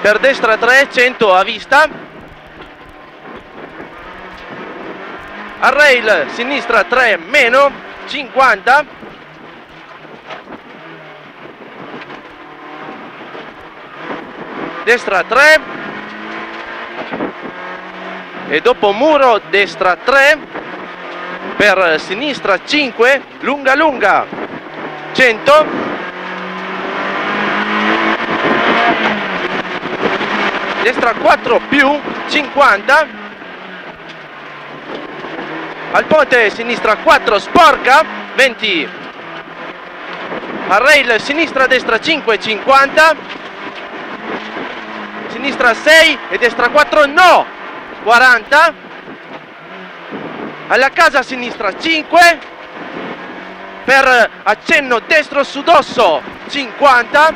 per destra 3 100 a vista. A rail sinistra 3 meno 50 destra 3 e dopo muro destra 3 per sinistra 5 lunga lunga 100 destra 4 più 50 al ponte sinistra 4 sporca 20 a rail sinistra destra 5 50 sinistra 6 e destra 4 no 40 alla casa sinistra 5 per accenno destro su dosso 50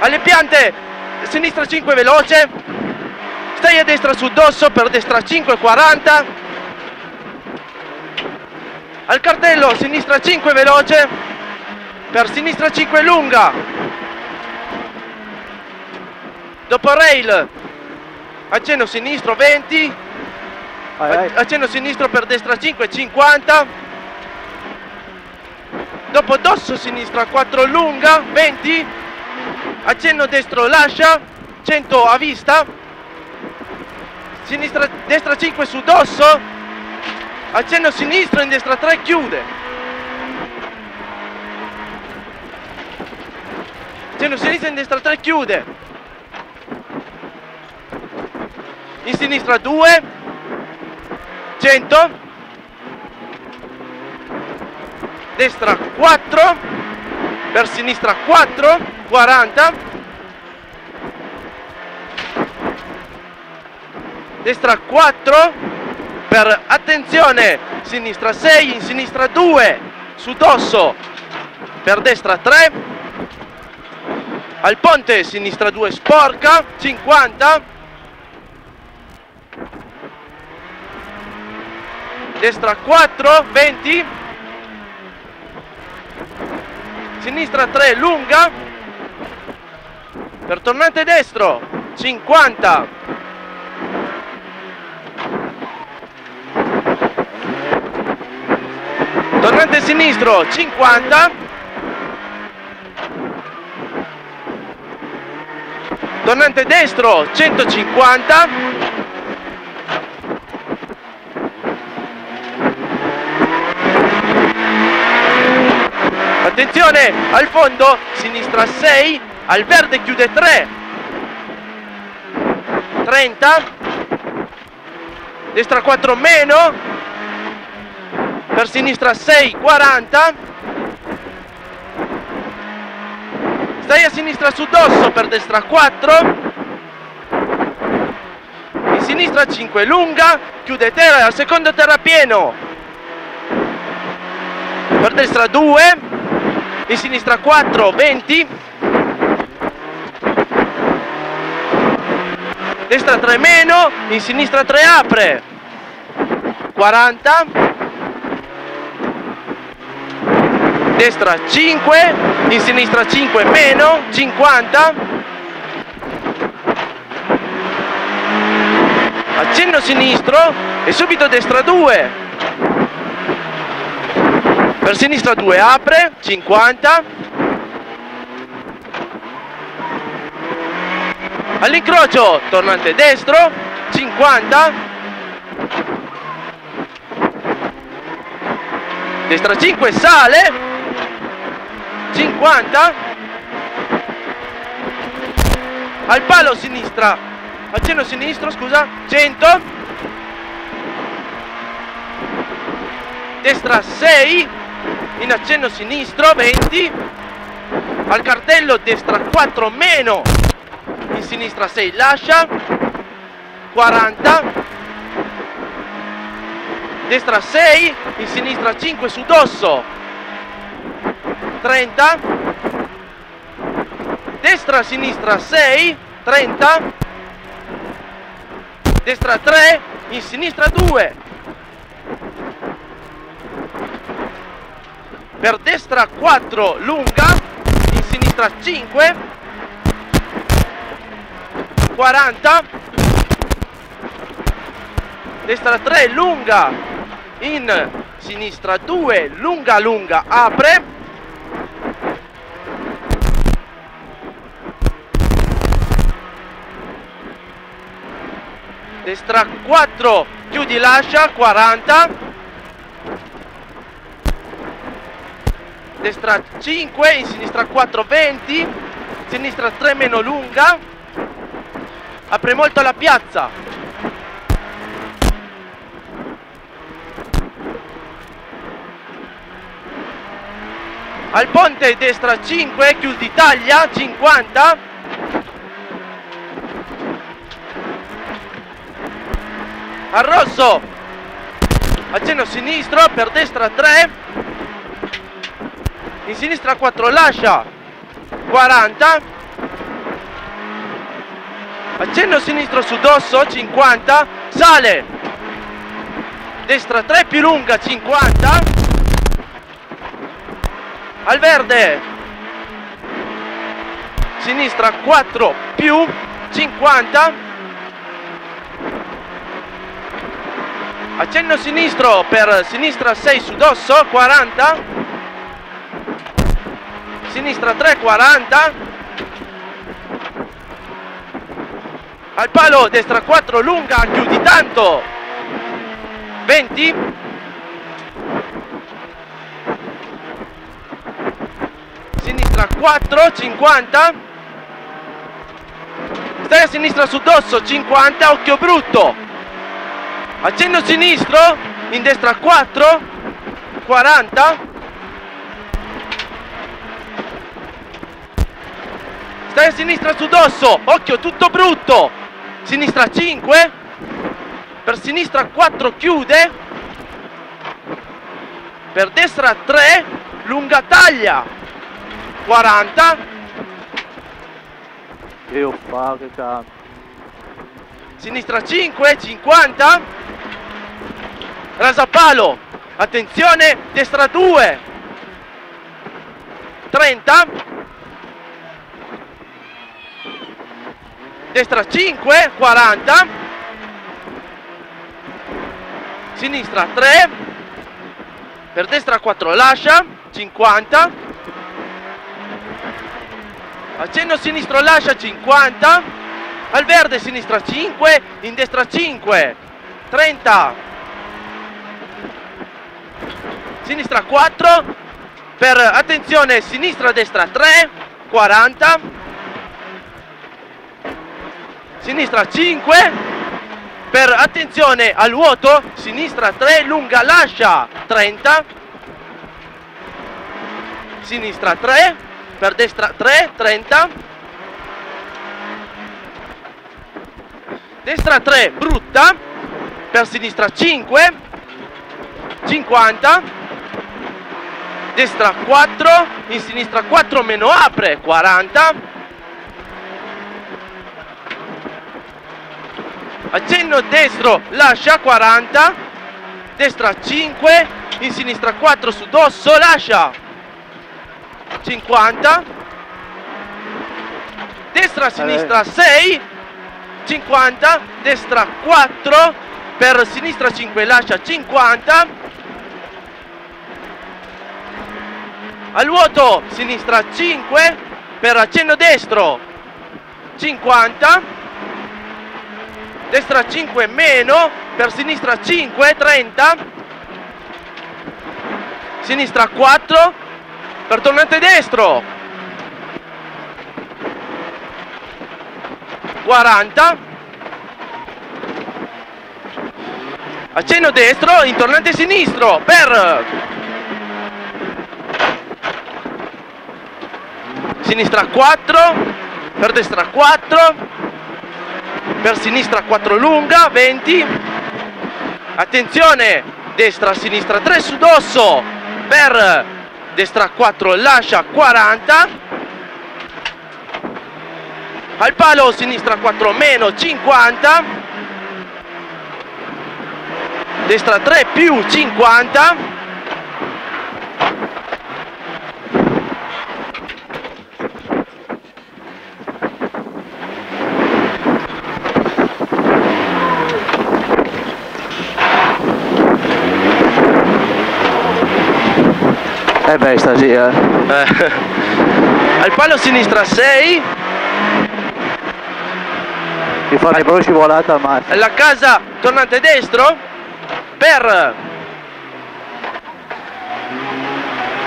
alle piante sinistra 5 veloce. Stai a destra su dosso per destra 5 40 al cartello sinistra 5 veloce. Per sinistra 5 lunga. Dopo rail accenno sinistro 20 Vai, vai. accenno sinistro per destra 5 50 dopo dosso sinistra 4 lunga 20 accenno destro lascia. 100 a vista. Sinistra destra 5 su dosso. Accenno sinistro in destra 3 chiude. Accenno sinistro in destra 3 chiude. In sinistra 2 100 destra 4 per sinistra 4 40 destra 4 per attenzione sinistra 6 in sinistra 2 su dosso per destra 3 al ponte sinistra 2 sporca 50 destra 4 20 sinistra 3 lunga per tornante destro 50 tornante sinistro 50 tornante destro 150 Attenzione, al fondo, sinistra 6, al verde chiude 3. 30. Destra 4 meno. Per sinistra 6, 40. Stai a sinistra su dosso per destra 4. In sinistra 5 lunga, chiude terra, al secondo terra pieno. Per destra 2, in sinistra 4, 20 destra 3 meno, in sinistra 3 apre. 40 destra 5 in sinistra 5 meno 50 accenno sinistro e subito destra 2 per sinistra 2 apre 50 all'incrocio tornante destro 50 destra 5 sale. 50 al palo sinistra. Accenno sinistro scusa. 100 destra 6 in accenno sinistro 20 al cartello destra 4 meno in sinistra 6 lascia. 40 destra 6 in sinistra 5 su dosso. 30 destra sinistra 6 30 destra 3 in sinistra 2 per destra 4 lunga. In sinistra 5 40 destra 3 lunga. In sinistra 2 lunga lunga apre. Destra 4 chiudi lascia 40 destra 5 in sinistra 4 20 sinistra 3 meno lunga apre molto la piazza. Al ponte destra 5 chiudi taglia 50 al rosso accenno sinistro per destra 3 in sinistra 4 lascia 40 accenno sinistro su dosso 50 sale. Destra 3 più lunga 50 al verde. Sinistra 4 più 50 accenno sinistro per sinistra 6 su dosso 40 sinistra 3 40 al palo destra 4 lunga chiudi tanto. 20 sinistra 4 50 stai a sinistra su dosso 50 occhio brutto. Accenno sinistro in destra 4 40 stai a sinistra su dosso occhio tutto brutto sinistra 5 per sinistra 4 chiude. Per destra 3 lunga taglia. 40 che ho fatto che cazzo sinistra 5 50 Rasapalo, attenzione, destra 2, 30, destra 5, 40, sinistra 3, per destra 4 lascia, 50, accenno sinistro lascia 50, al verde sinistra 5, in destra 5, 30, sinistra 4 per attenzione sinistra destra 3 40 sinistra 5 per attenzione al vuoto sinistra 3 lunga lascia 30 sinistra 3 per destra 3 30 destra 3 brutta per sinistra 5 50 destra 4 in sinistra 4 meno apre 40 accenno destro lascia 40 destra 5 in sinistra 4 su dosso lascia 50 destra sinistra 6 50 destra 4 per sinistra 5 lascia 50 al vuoto sinistra 5 per accenno destro 50 destra 5 meno per sinistra 5 30 sinistra 4 per tornante destro. 40 accenno destro in tornante sinistro per sinistra 4 per destra 4 per sinistra 4 lunga 20 attenzione destra sinistra 3 su dosso per destra 4 lascia 40 al palo sinistra 4 meno 50 destra 3 più 50 Eh beh, sta sì, eh. Eh, al palo sinistra 6, Mi fa proprio scivolata al massimo. la casa tornante destro per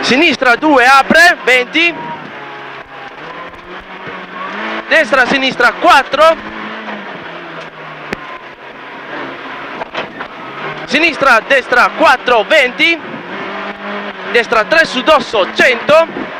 sinistra 2 apre 20 destra sinistra 4 sinistra destra 4 20 destra 3 su dosso 100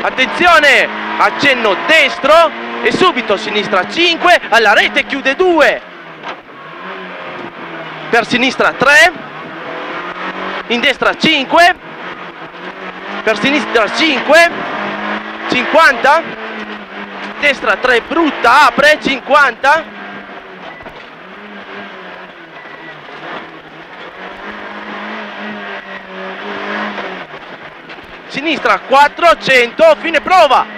Attenzione, accenno destro e subito sinistra 5, alla rete chiude 2. Per sinistra 3, in destra 5, per sinistra 5, 50, destra 3 brutta, apre 50. Sinistra 400, fine prova.